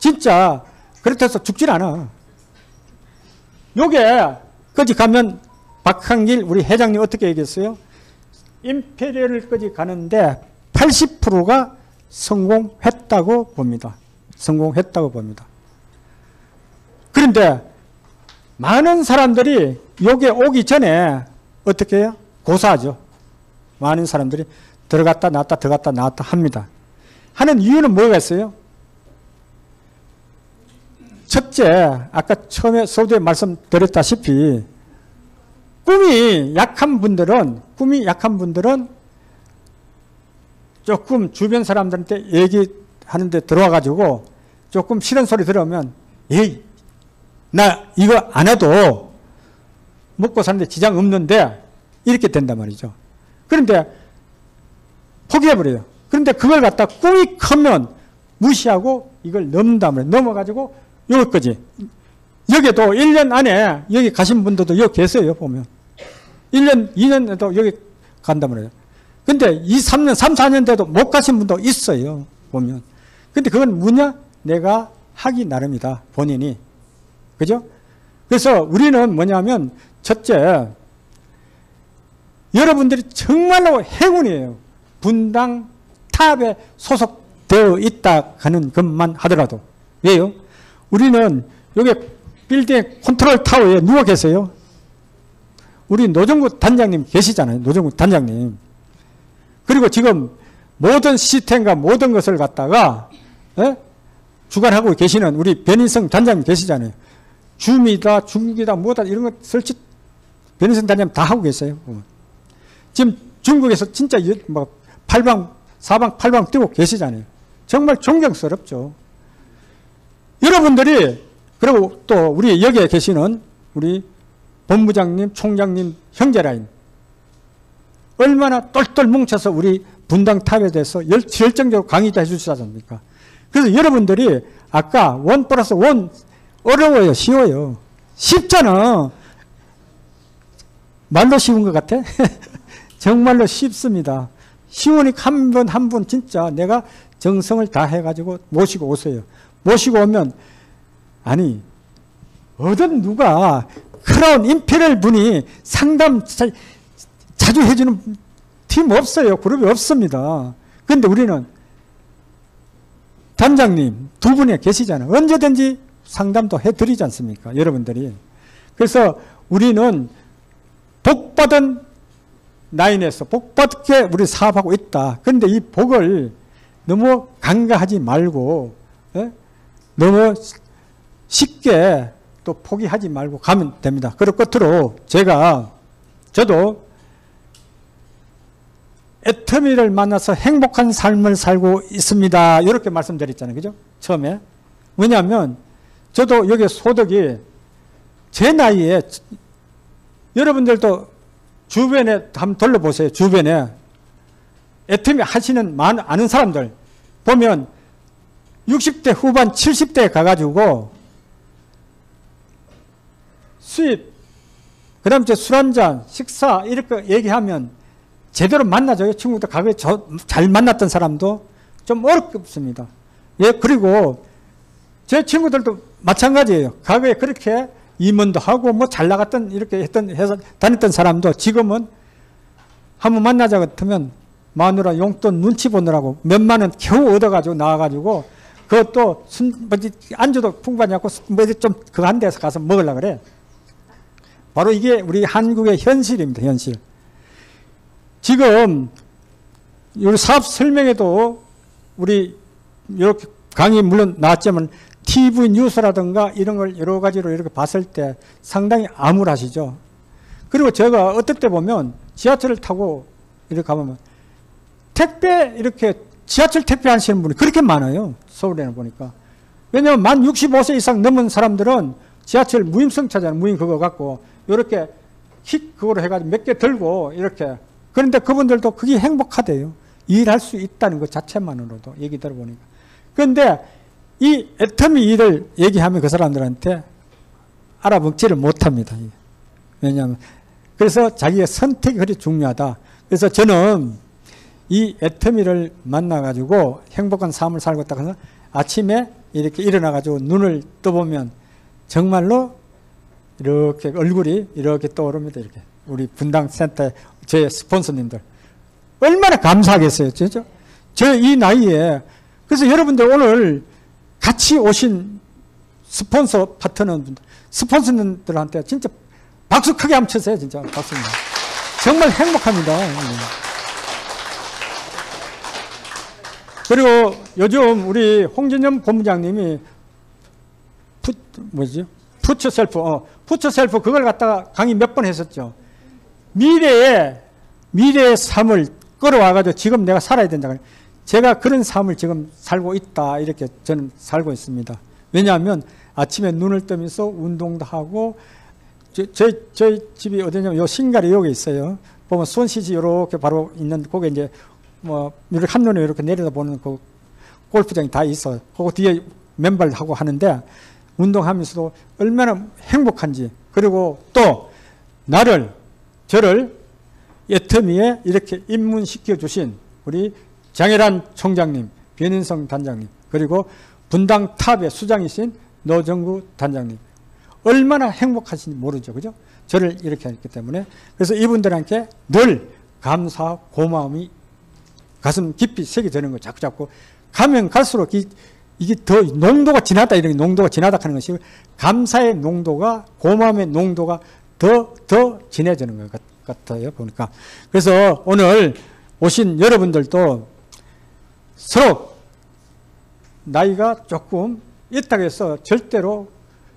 진짜 그렇다고 죽질 않아. 요게 거기 가면 박한길 우리 회장님 어떻게 얘기했어요? 임페리얼까지 가는데 80%가 성공했다고 봅니다. 성공했다고 봅니다. 그런데 많은 사람들이 여기에 오기 전에 어떻게 해요? 고사하죠. 많은 사람들이 들어갔다 나왔다 들어갔다 나왔다 합니다. 하는 이유는 뭐가 있어요? 첫째, 아까 처음에 서두에 말씀드렸다시피 꿈이 약한 분들은 꿈이 약한 분들은 조금 주변 사람들한테 얘기하는데 들어와 가지고 조금 싫은 소리 들으면 에이 나 이거 안 해도 먹고 사는데 지장 없는데 이렇게 된단 말이죠. 그런데 포기해버려요. 그런데 그걸 갖다 꿈이 크면 무시하고 이걸 넘는단 말이에요. 넘어가지고 여기까지. 여기도 1년 안에 여기 가신 분들도 여기 계세요, 보면. 1년, 2년에도 여기 간단 말이에요. 근데 2, 3년, 3, 4년 돼도 못 가신 분도 있어요, 보면. 근데 그건 뭐냐? 내가 하기 나름이다, 본인이. 그죠? 그래서 우리는 뭐냐면, 첫째, 여러분들이 정말로 행운이에요. 분당 top에 소속되어 있다 하는 것만 하더라도. 왜요? 우리는 여기 빌딩 컨트롤 타워에 누가 계세요. 우리 노정구 단장님 계시잖아요. 노정구 단장님. 그리고 지금 모든 시스템과 모든 것을 갖다가 에? 주관하고 계시는 우리 변인성 단장님 계시잖아요. Zoom이다, 중국이다, 뭐다 이런 것 설치 변인성 단장님 다 하고 계세요. 지금 중국에서 진짜 뭐 팔방, 사방, 팔방 뛰고 계시잖아요. 정말 존경스럽죠. 여러분들이 그리고 또 우리 여기에 계시는 우리 본부장님, 총장님, 형제라인 얼마나 똘똘 뭉쳐서 우리 분당 탑에 대해서 열 정적으로 강의도 해주시지 않습니까? 그래서 여러분들이 아까 원 플러스 원 어려워요, 쉬워요. 쉽잖아. 말로 쉬운 것 같아? 정말로 쉽습니다. 쉬우니까 한 분 한 분 진짜 내가 정성을 다 해가지고 모시고 오세요. 모시고 오면 아니 어떤 누가 크라운 임페리얼 분이 상담 자, 자주 해주는 팀 없어요. 그룹이 없습니다. 그런데 우리는 단장님 두 분이 계시잖아요. 언제든지 상담도 해드리지 않습니까? 여러분들이. 그래서 우리는 복받은 라인에서 복받게 우리 사업하고 있다. 그런데 이 복을 너무 간과하지 말고 예? 너무 쉽게 또 포기하지 말고 가면 됩니다. 그리고 끝으로 제가 저도 애터미를 만나서 행복한 삶을 살고 있습니다. 이렇게 말씀드렸잖아요. 그죠? 처음에. 왜냐하면 저도 여기 소득이 제 나이에 여러분들도 주변에 한번 돌려보세요. 주변에 애터미 하시는 많은 아는 사람들 보면 60대 후반 70대 가가지고 수입 그 다음 이제 술 한잔 식사 이렇게 얘기하면 제대로 만나줘요. 친구들 저, 잘 만났던 사람도 좀 어렵습니다. 예, 그리고 제 친구들도 마찬가지예요. 과거에 그렇게 임원도 하고 뭐 잘 나갔던 이렇게 했던 회사 다녔던 사람도 지금은 한번 만나자 같으면 마누라 용돈 눈치 보느라고 몇만 원 겨우 얻어가지고 나와가지고 그것도 순, 뭐지, 안주도 풍부하지 않고 뭐좀 그 한 데서 가서 먹으려 그래. 바로 이게 우리 한국의 현실입니다. 현실. 지금 우리 사업 설명에도 우리 이렇게 강의 물론 나왔지만 TV 뉴스라든가 이런 걸 여러 가지로 이렇게 봤을 때 상당히 암울하시죠. 그리고 제가 어떨 때 보면 지하철을 타고 이렇게 가보면 택배 이렇게 지하철 택배 하시는 분이 그렇게 많아요. 서울에는 보니까. 왜냐하면 만 65세 이상 넘은 사람들은 지하철 무임승차잖아요. 무임 그거 갖고 이렇게 킥 그거로 해가지고 몇 개 들고 이렇게 그런데 그분들도 그게 행복하대요. 일할 수 있다는 것 자체만으로도 얘기 들어보니까. 그런데 이 애터미 일을 얘기하면 그 사람들한테 알아먹지를 못합니다. 왜냐하면 그래서 자기의 선택이 그리 중요하다. 그래서 저는 이 애터미를 만나가지고 행복한 삶을 살고 있다 그래서 아침에 이렇게 일어나가지고 눈을 떠보면 정말로 이렇게 얼굴이 이렇게 떠오릅니다. 이렇게 우리 분당 센터 제 스폰서님들 얼마나 감사하겠어요, 그죠? 저이 나이에 그래서 여러분들 오늘 같이 오신 스폰서 파트너 분들, 스폰서님들한테 진짜 박수 크게 한번 쳐세요, 진짜 박수. 정말 행복합니다. 그리고 요즘 우리 홍진영 본부장님이 푸, 뭐죠? future self, 어, future self 그걸 갖다가 강의 몇 번 했었죠. 미래에, 미래의 삶을 끌어와가지고 지금 내가 살아야 된다. 제가 그런 삶을 지금 살고 있다. 이렇게 저는 살고 있습니다. 왜냐하면 아침에 눈을 뜨면서 운동도 하고, 저, 저, 저희 집이 어디냐면 요 신갈이 여기 있어요. 보면 손시지 이렇게 바로 있는, 거기 이제 뭐 이렇게 한눈에 이렇게 내려다 보는 그 골프장이 다 있어. 그거 뒤에 맨발 하고 하는데 운동하면서도 얼마나 행복한지 그리고 또 나를 저를 예터미에 이렇게 입문시켜 주신 우리 장혜란 총장님, 변인성 단장님 그리고 분당 탑의 수장이신 노정구 단장님. 얼마나 행복하신지 모르죠, 그죠? 저를 이렇게 했기 때문에. 그래서 이분들한테 늘 감사 고마움이 가슴 깊이 새겨지는 거 자꾸 자꾸 가면 갈수록 이, 이게 더 농도가 진하다 이런 농도가 진하다 하는 것이 감사의 농도가 고마움의 농도가 더 더 진해지는 것 같아요 보니까. 그래서 오늘 오신 여러분들도 서로 나이가 조금 있다고 해서 절대로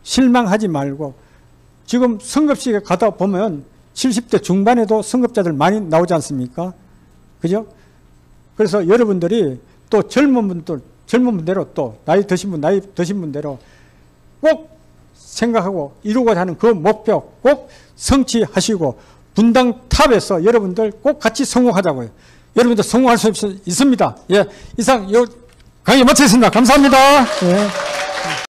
실망하지 말고 지금 성급식에 가다 보면 70대 중반에도 성급자들 많이 나오지 않습니까? 그죠? 그래서 여러분들이 또 젊은 분들, 젊은 분대로 또 나이 드신 분, 나이 드신 분대로 꼭 생각하고 이루고자 하는 그 목표 꼭 성취하시고 분당 탑에서 여러분들 꼭 같이 성공하자고요. 여러분들 성공할 수 있습니다. 예, 이상 요 강의 마치겠습니다. 감사합니다. 예.